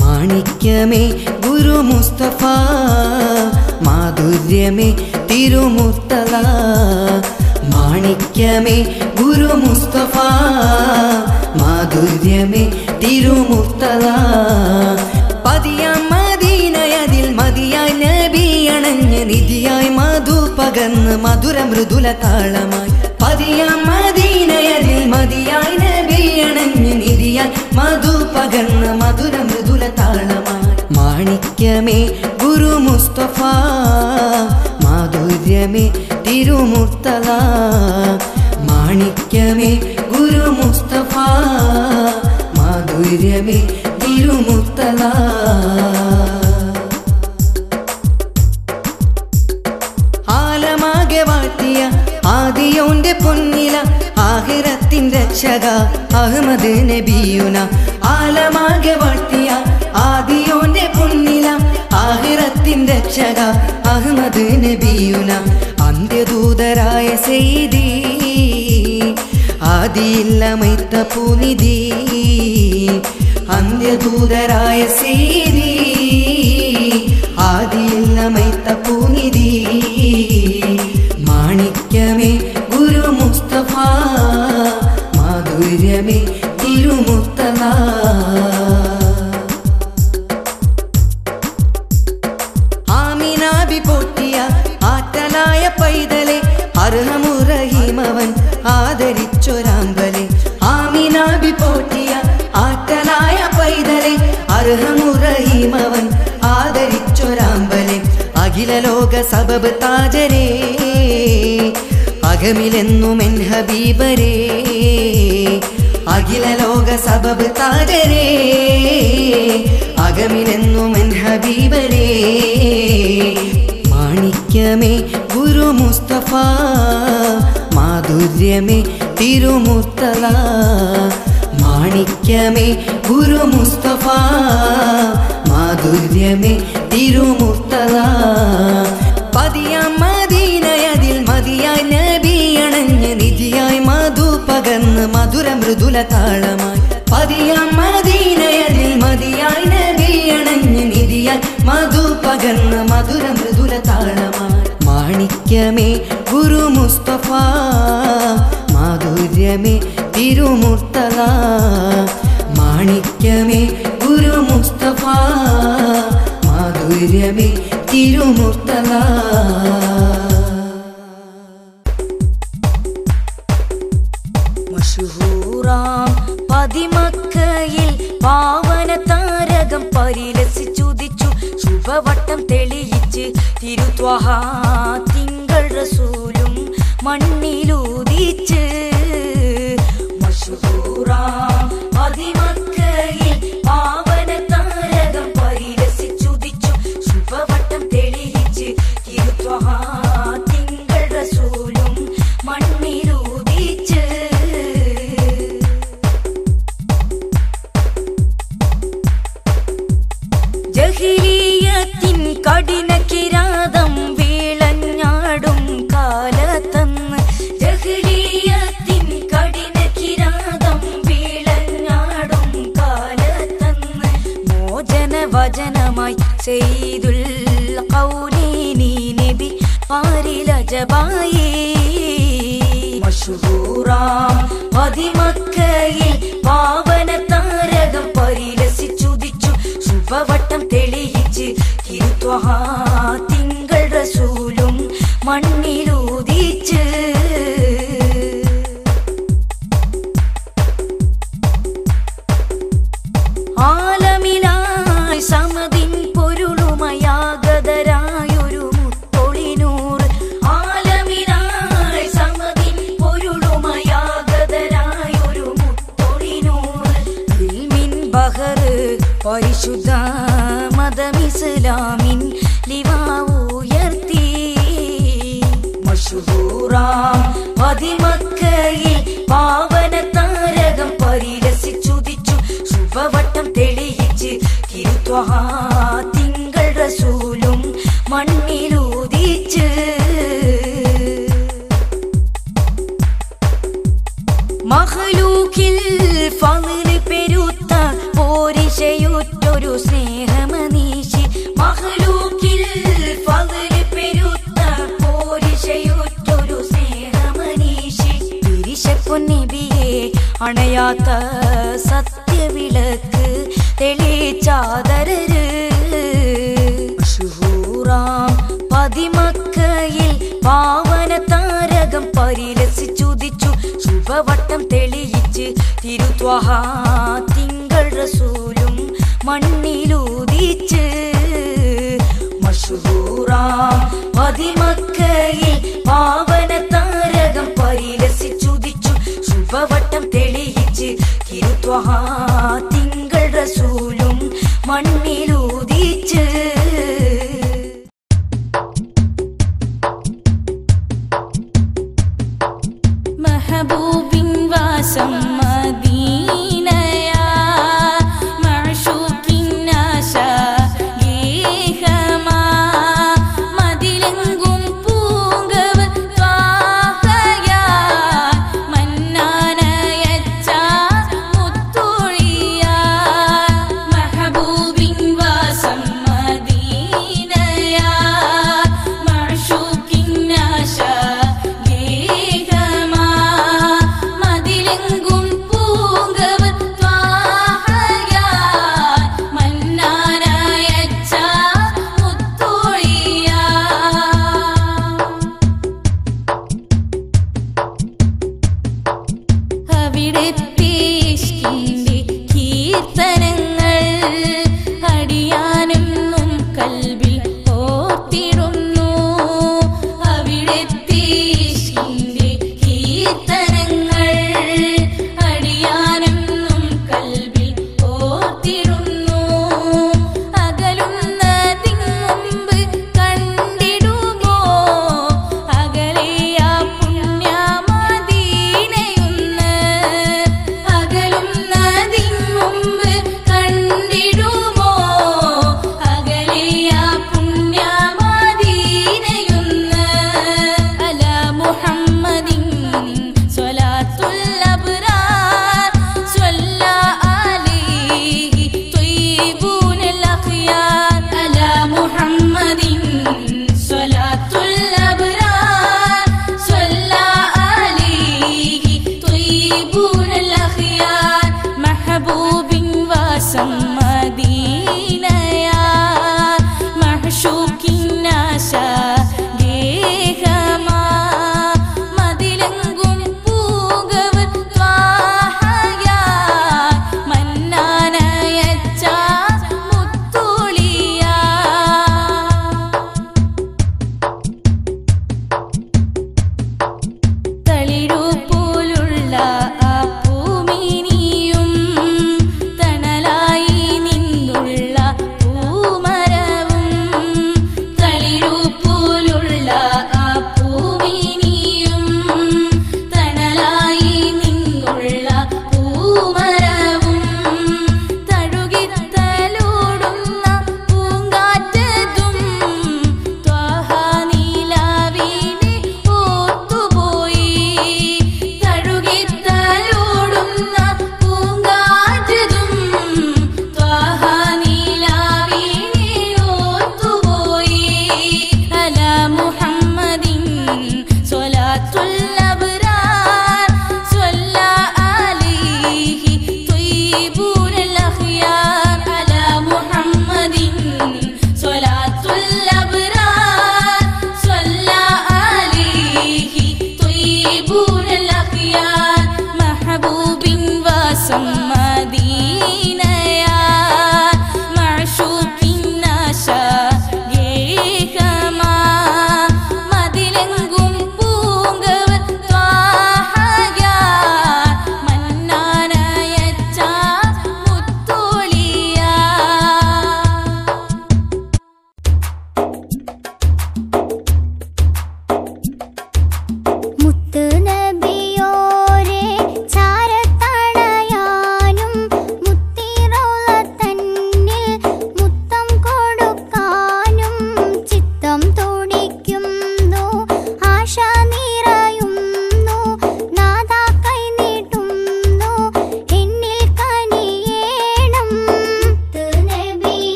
മാണിക്യമേ ഗുരു മുസ്തഫ. മാധുര്യമേ തിരുമുത്തല മാണിക്യമേ ഗുരു മുസ്തഫ മാധുര്യമേ തിരുമുത്തല പതിയാം മദീനയതിൽ മതിയായി നബിയണഞ്ഞ് നിധിയായി മധു പകർന്ന് മധുര മൃദുല താളമായി. പതിയാം മദീനയതിൽ മതിയായി നബിയണഞ്ഞ് നിധിയായി മധു പകർന്ന് മധുര മൃദുല താളമായി. മാണിക്യമേ ഗുരു മുസ്തഫ മാധുര്യമേ തിരുമുർത്തല മാണിക്യമേ ഗുരു മുസ്തഫ മാധുര്യമേ തിരുമുർത്തല ആലമാകെ വാഴ്ത്തിയ ആദിയോന്റെ പൊന്നില ആഹിറത്തിൻ രക്ഷക അഹമ്മദ് നബിയുന. ആലമാകെ വാഴ്ത്തിയ ആദിയോന്റെ പൊന്നില ആഹിറത്തിൻ രക്ഷക അഹമ്മദ് നബിയുന. ಅಂತ್ಯದೂದರಾಯ ಸೇದಿ ಆದಿ ಇಲ್ಲ ಮೈತ್ತ ಪುನಿದಿ. ಅಂತ್ಯದೂದರಾಯ ಸೇದಿ ಆದಿ ಇಲ್ಲ ಮೈತ್ತ ಪುನಿದಿ. ಮಾಣಿಕ್ಯವೇ ಗುರು ಮುಸ್ತಫಾ. ಮಾಧುರ್ಯವೇ ತಿರುಮುತ್ತಲಾ അകമിലെന്നും എൻ ഹബീബരേ അഖില ലോക സബബ് താരരേ അകമിലെന്നും എൻ ഹബീബരേ. മാണിക്യമേ ഗുരു മുസ്തഫ മാധുര്യമേ തിരുമുത്തല മാണിക്യമേ ഗുരു മുസ്തഫ മാധുര്യമേ തിരുമുത്തല പകർന്ന് മധുര മൃദുല താളമായി. പതിയാം മദീനയതിൽ മതിയായി നബിയണഞ്ഞ് അണഞ്ഞ് മധു പകർന്ന് മധുര മൃദുല താളമായി. മാണിക്യമേ ഗുരു മുസ്തഫ മാധുര്യമേ തിരുമുർത്തല. മാണിക്യമേ ഗുരു മുസ്തഫ മാധുര്യമേ തിരുമുർത്തല. പാവന താരകം പരിലസിച്ചുദിച്ചു ശുഭവട്ടം തെളിയിച്ച് തിരുത്വഹ തിങ്കൾ റസൂലും മണ്ണിലൂതിച്ച് മഷഹൂറാം പതിമക്കയിൽ കഠിന കിരാതം വീളഞ്ഞാടും കാലത്തന്ന്. ജഹിലിയത്തിൻ കഠിന കിരാതം വീളഞ്ഞാടും കാലത്തന്ന്. മോചന വചനമായി ചെയ്തുൽ കൗലീനി നബി പാരിലജബായി. മഷഹൂറാം പതിമക്കയിൽ പാവന താരകം പരിലസിച്ചുദിച്ചു. ശുഭവട്ടം തെളിയിച്ച് തിരുത്വഹ മഷഹൂറാം പതിമക്കയിൽ പാവന താരകം പരിരസിച്ചുദിച്ചു ശുഭവട്ടം തെളിയിച്ച് തിരുത്വഹ തിങ്കൾ റസൂലും മണ്ണിലൂതിച്ച് അണയാത്ത സത്യവിളക്ക് തെളിച്ചാതരര് ഷുഹൂറാം പതിമക്കയിൽ പാവന താരകം പരിലസിച്ചുദിച്ചു ശുഭവട്ടം തെളിയിച്ച് തിരുത്വഹ തിങ്കൾ റസൂലും മണ്ണിലൂതിച്ച് മഷുഹൂറാം പതിമക്കയിൽ തിരുത്വഹ തിങ്കൾ റസൂലും മണ്ണിലൂതിച്ച്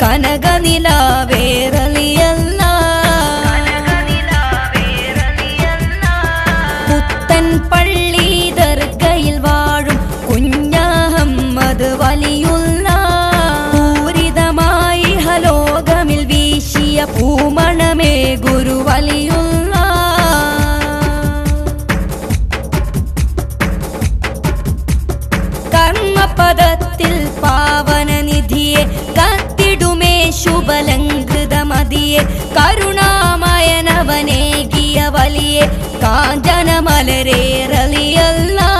കാർമിക வழியே கருணாமயனவனே கிய வழியே காஞ்சன மலரேரலியல்லா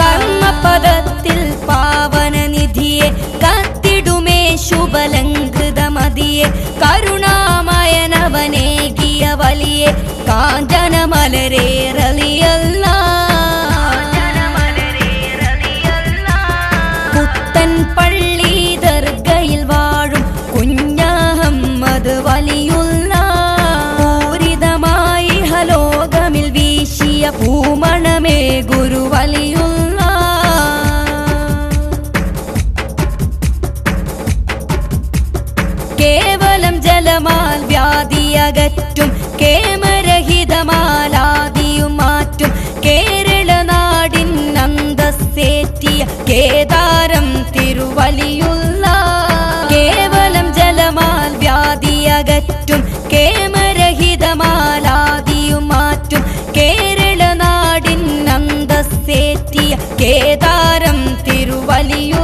கர்ம பதத்தில் பாவன நிதியே கத்திடுமே சுபலங்கிருத மதியே கருணாமயனவனே கிய வழியே காஞ்சன மலரேர തിരുവലിയുള്ള കേവലം ജലമാൽ വ്യാധിയകറ്റും കേമരഹിതമാലാദിയും മാറ്റും. കേരള നാടിൻ അന്തസ്സേറ്റിയ കേദാരം തിരുവലിയുള്ള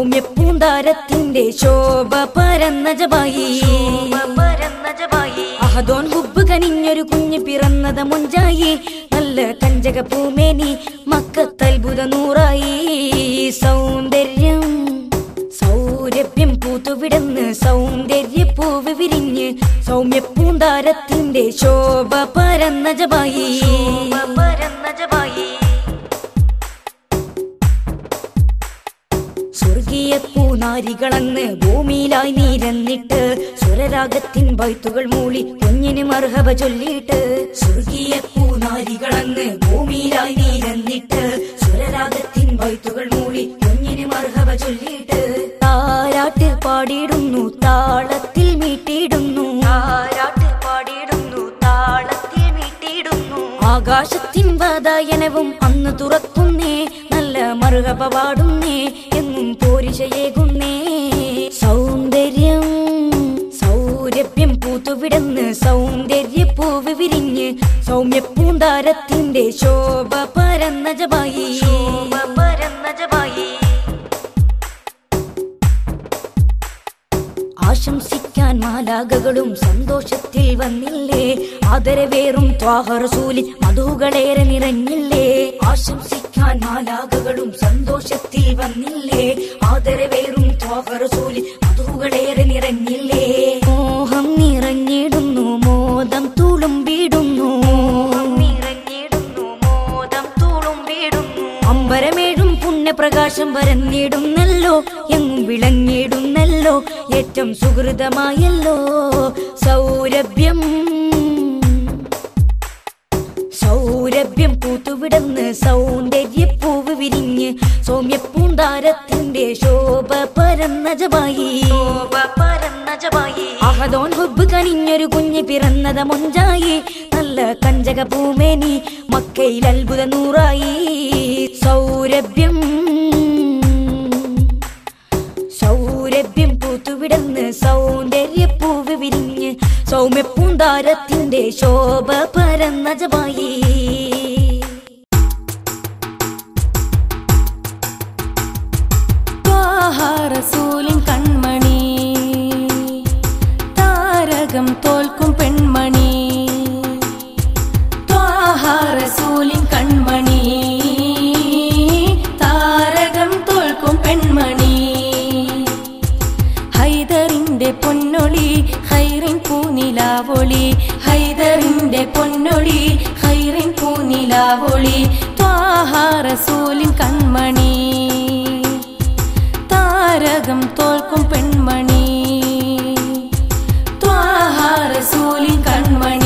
സൗമ്യ പൂന്താരത്തിന്റെ ശോഭ പരന്ന ജപായി അഹദോൻ ഹുബ് കനിഞ്ഞൊരു കുഞ്ഞ് പിറന്നത മുഞ്ചായി. നല്ല കഞ്ചക പൂമേനി മക്കത്തത്ഭുത നൂറായി സൗന്ദര്യം സൗരഭ്യം പൂത്തുവിടന്ന് സൗന്ദര്യ പൂവ് വിരിഞ്ഞ് സൗമ്യ പൂന്താരത്തിന്റെ ശോഭ പരന്ന ജപായി സ്വർഗീയ പൂനാരികളന്ന് ഭൂമിയിലായി നീരന്നിട്ട് സ്വരരാഗത്തിൻ ബൈത്തുകൾ മൂളി കുഞ്ഞിന് മർഹബ ചൊല്ലിയിട്ട്. സ്വർഗീയ പൂനാരികളന്ന് ഭൂമിയിലായി നീരന്നിട്ട് സ്വരരാഗത്തിൻ ബൈത്തുകൾ മൂളി കുഞ്ഞിന് മർഹബ ചൊല്ലിയിട്ട്. താരാട്ട് പാടിയിടുന്നു താളത്തിൽ മീട്ടിയിടുന്നു. താരാട്ട് പാടിയിടുന്നു താളത്തിൽ മീട്ടിയിടുന്നു. ആകാശത്തിൻ വാതായനവും അന്ന് തുറക്കുന്നേ നല്ല മറുകപ പാടുന്നേ. എങ്ങും പോരിശയേകുന്നേ സൗന്ദര്യം സൗരഭ്യം പൂത്തുവിടന്ന്. സൗന്ദര്യ പൂവ് വിരിഞ്ഞ് സൗമ്യ പൂന്താരത്തിന്റെ ശോഭ പരന്ന ജപായി പരന്ന ജപായി ആശംസിക്കാൻ മാലാകകളും സന്തോഷത്തിൽ വന്നില്ലേ? ആദരവേറും ത്വാഹറസൂലിൽ മധുകളേറെ നിറഞ്ഞില്ലേ? ആശംസിക്കാൻ മാലാകകളും സന്തോഷത്തിൽ വന്നില്ലേ? ആദരവേറും ത്വാഹറസൂലിൽ മധുകളേറെ നിറഞ്ഞില്ലേ? മോഹം നിറഞ്ഞിടുന്നു മോദം തുളുമ്പിടുന്നു അമ്പരമേഴും പ്രകാശം വരന്നിടുന്നല്ലോ എങ്ങും വിളങ്ങിടുന്നല്ലോ ഏറ്റവും സുഹൃതമായല്ലോ. സൗരഭ്യം. സൗരഭ്യം പൂത്തുവിടന്ന് സൗന്ദര്യ പൂവ് വിരിഞ്ഞ് സൗമ്യ പൂന്താരത്തിന്റെ ശോഭ പരന്നജമായി. അഹദോൻ ഹുബ് കനിഞ്ഞൊരു കുഞ്ഞ് പിറന്നത മുഞ്ചായി. നല്ല കഞ്ചക പൂമേനി മക്കയിൽ അത്ഭുത നൂറായി സൗരഭ്യം. സൗരഭ്യം പൂത്തുവിടന്ന് സൗന്ദര്യ പൂവ് വിരിഞ്ഞ് സൗമ്യ പൂന്താരത്തിന്റെ ശോഭ പരന്ന ജപായി ഹൈദറിന്റെ പൊന്നൊളി ഹൈറിൻ പൂനിലാവൊളി ഹൈദറിന്റെ പൊന്നൊളി ഹൈറിൻ പൂനിലാവൊളി ത്വാഹാറസൂലിൻ കൺമണി. താരകം തോൽക്കും പെൺമണി. ത്വാഹാറസൂലിൻ കൺമണി.